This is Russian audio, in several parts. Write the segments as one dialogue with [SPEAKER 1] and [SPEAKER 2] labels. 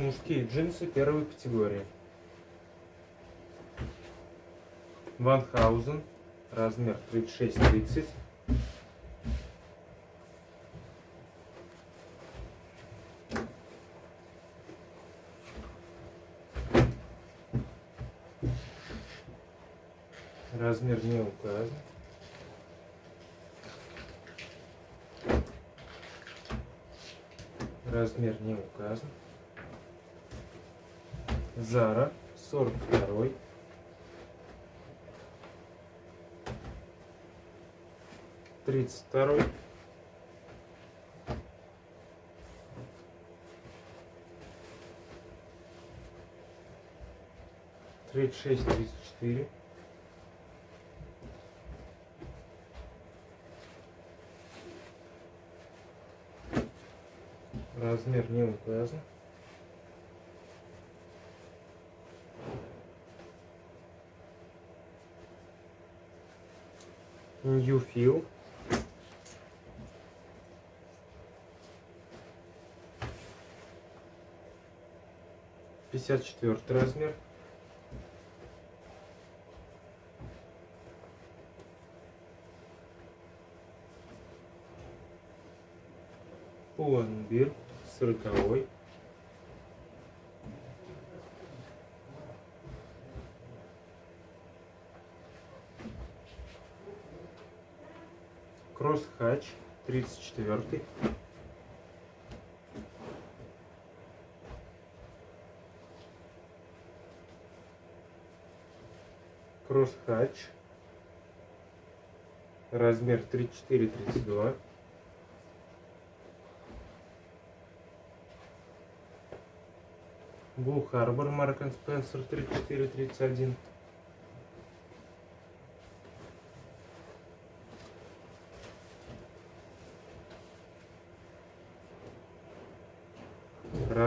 [SPEAKER 1] Мужские джинсы первой категории. Ванхаузен, размер 36-30. Размер не указан. Размер не указан. Зара 42 тридцать второй. тридцать шесть тридцать четыре. Размер не указан New Feel. Пятьдесят четвертый размер. Пуланбир сороковой. Кросс-хач, 34 Кросс-хач, размер 34-32. Blue Harbor, Mark Spencer 34-31.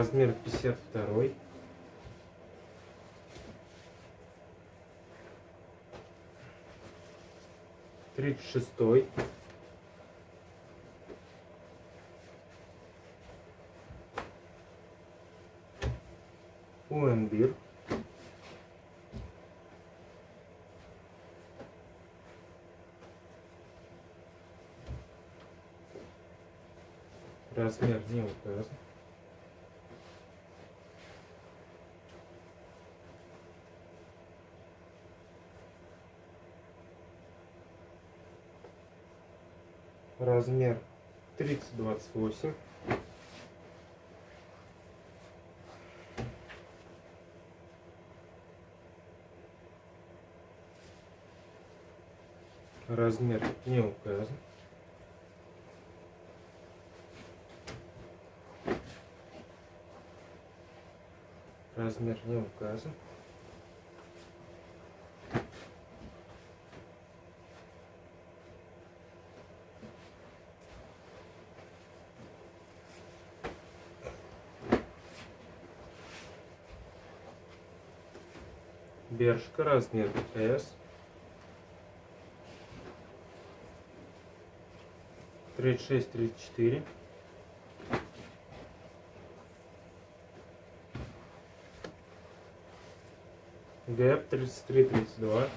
[SPEAKER 1] Размер 52 тридцать шестой. Уэмбир размер не указан размер 3028 размер не указан. Размер не указан Бершка, размер S. Тридцать шесть, тридцать четыре. Гэп тридцать три, тридцать два.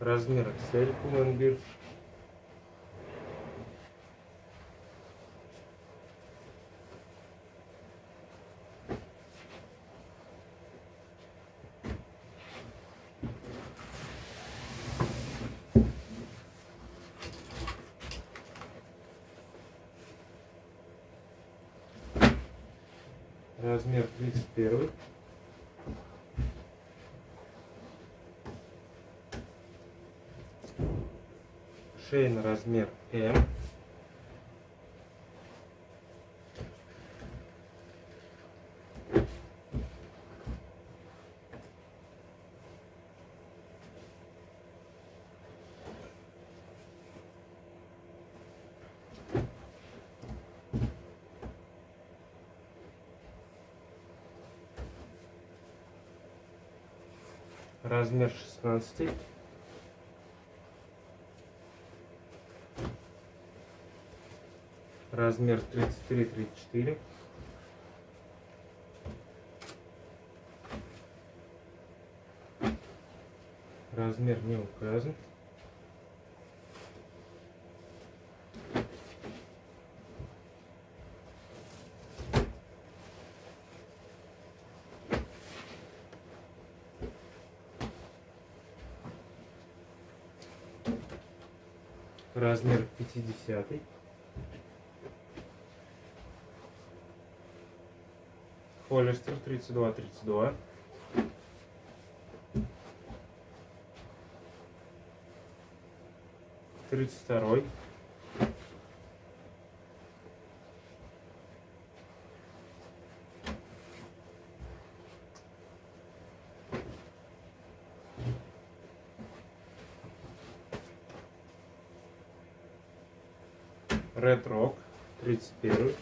[SPEAKER 1] Размер XL Pull&Bear. Размер 31. Шейный размер М. размер 16 Размер 33-34. Размер не указан. Размер 50. Холлистер 32-32. Тридцать второй. Red Rock, 31.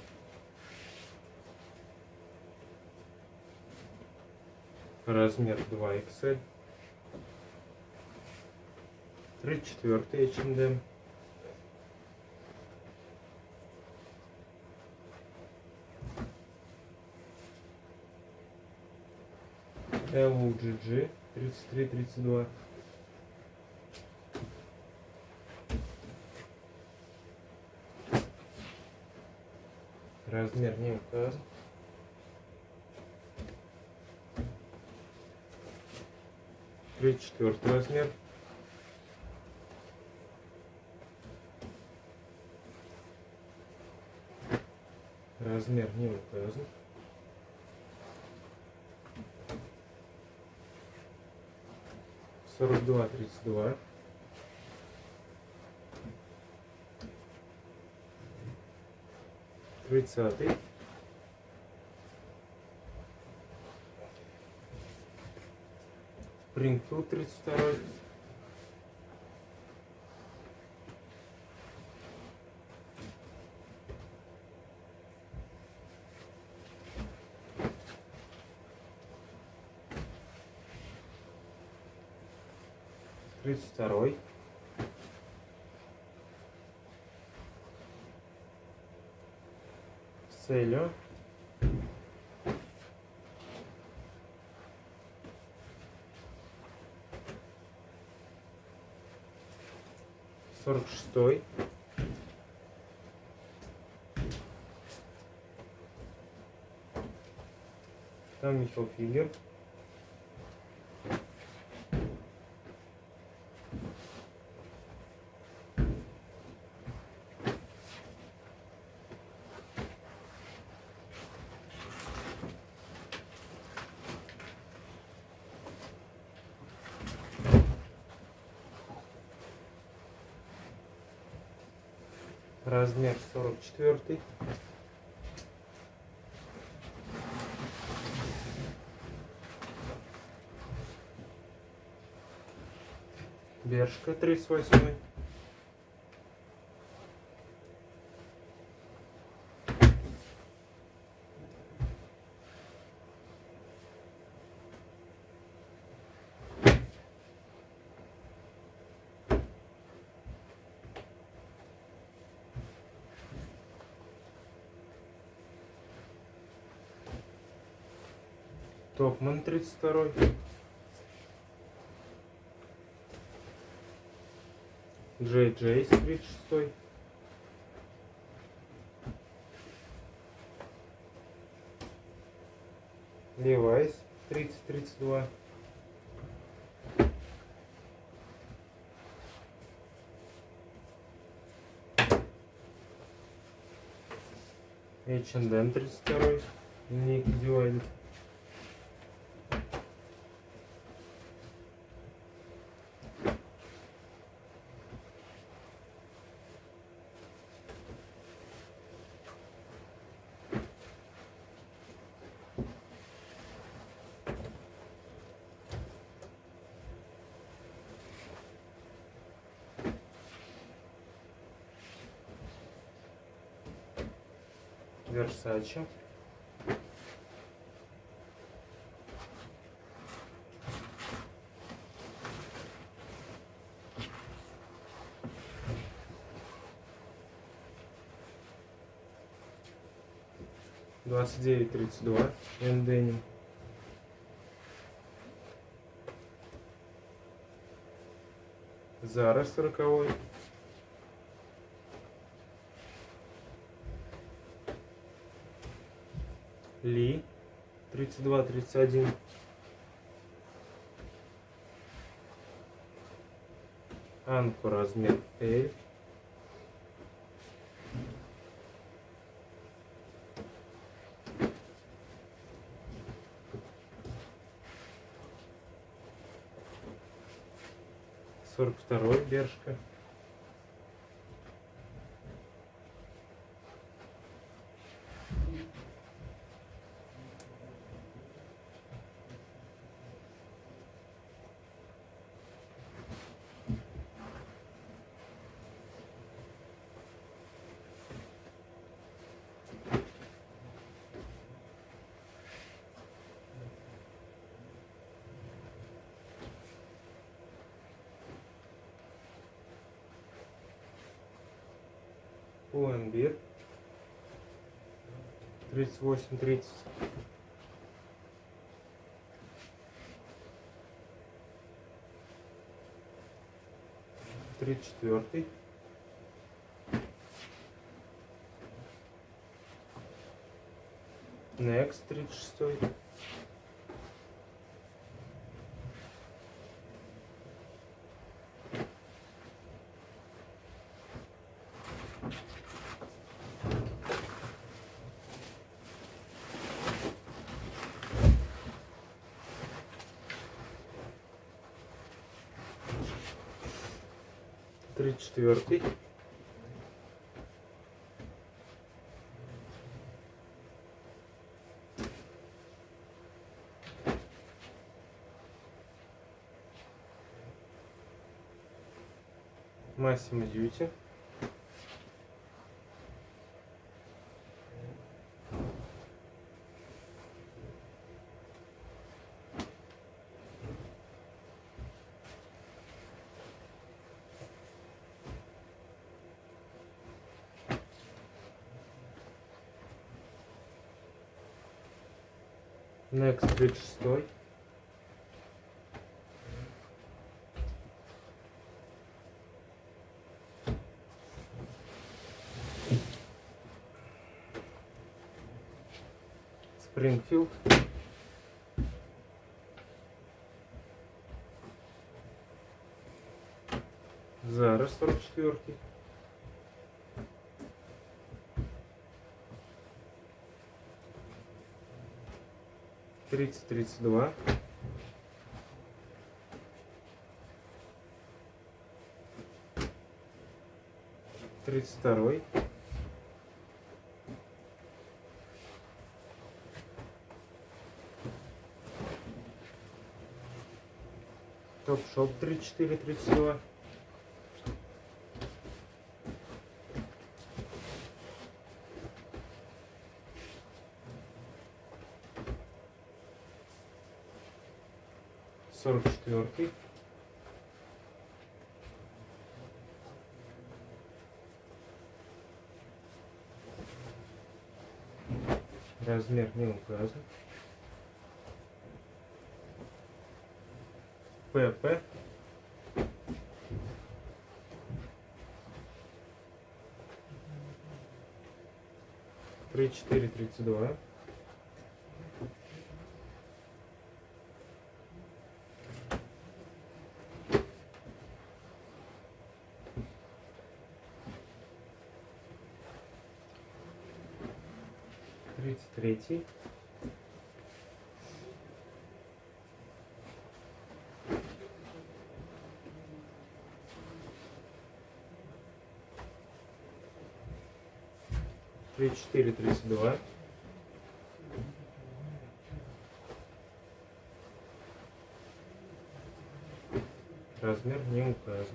[SPEAKER 1] Размер 2XL. 34 H&M. LUGG 33-32. Размер не указан. Тридцать четвертый размер. Размер не указан. Сорок два, тридцать два. Тридцатый. Спрингфилд тридцать второй. Второй. Селю. Сорок шестой. Там Михаил Фигер. Размер 44. Бершка 38. Топман 32. Джей Джейс 36. Левайс 30-32. H&M 32. Линейка Дивайдер. Версаче. 29, 32. Энденим. Зара 40. Ли 32, 31. Анку размер L. Сорок второй бершка. Пуэнбир. 38, 30. Тридцать четвертый. Next, тридцать шестой. Тридцать четвертый. Массимо Дьюти. Next Bridge 6. Springfield. Зара 44. -й. 30-32. Тридцать второй. Топ-шоп 34-32. Размер не указан. ПП. Три четыре тридцать два. Тридцать третий. Тридцать четыре, тридцать два. Размер не указан.